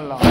பண்ணலாம்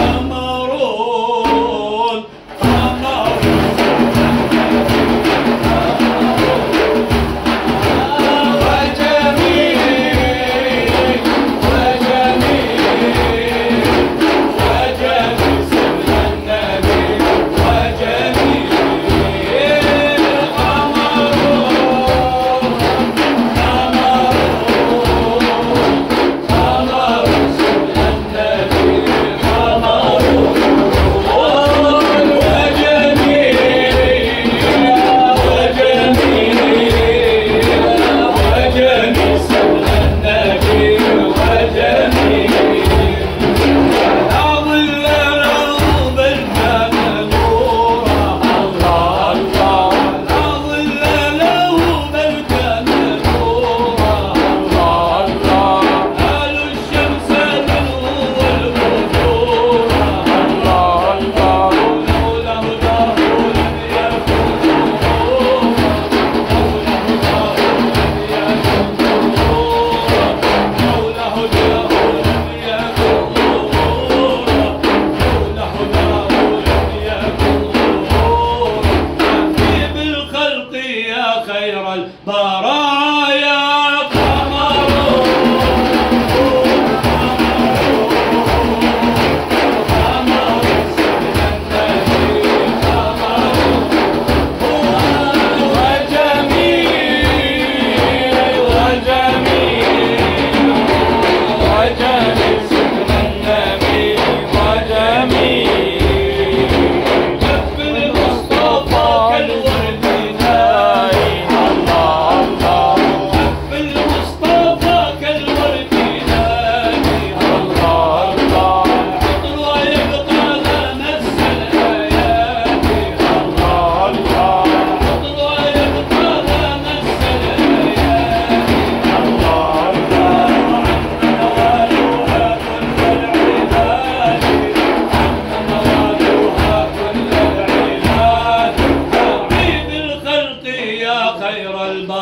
خير البرية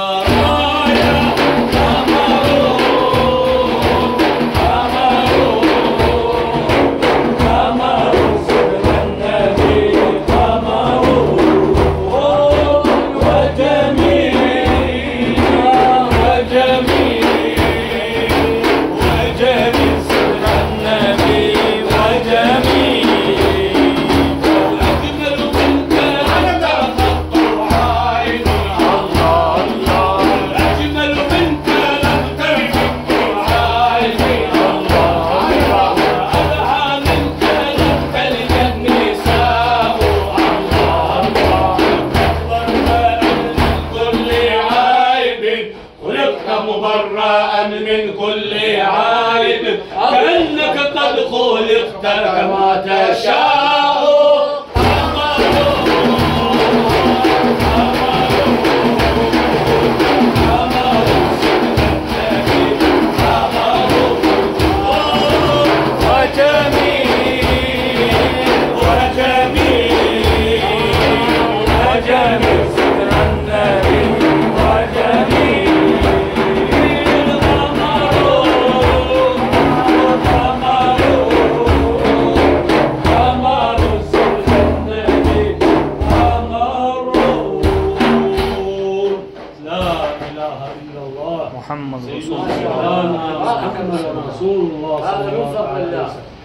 محمد رسول الله صلى الله عليه وسلم.